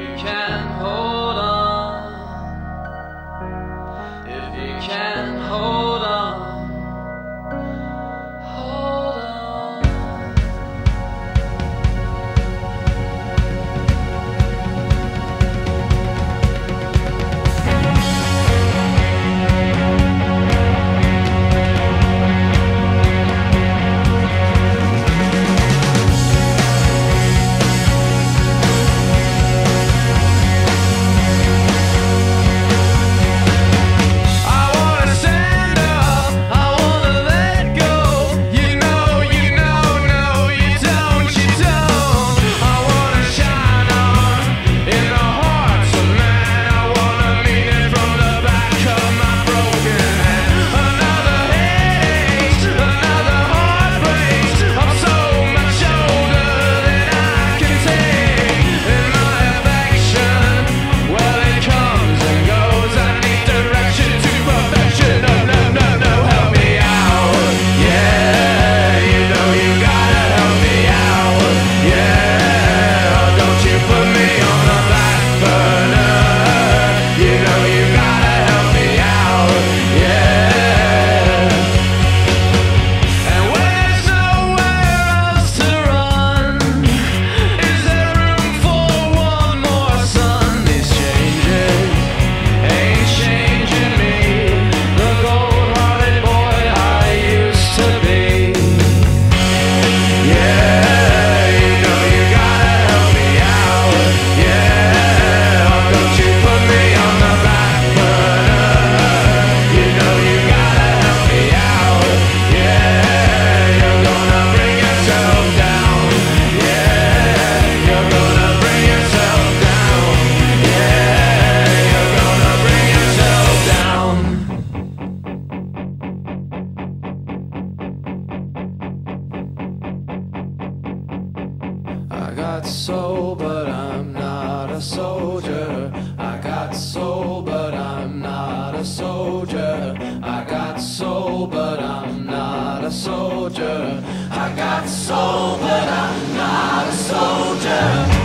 you can. got soul, but I'm not a soldier. I got soul, but I'm not a soldier. I got soul, but I'm not a soldier. I got soul, but I'm not a soldier.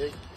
Okay.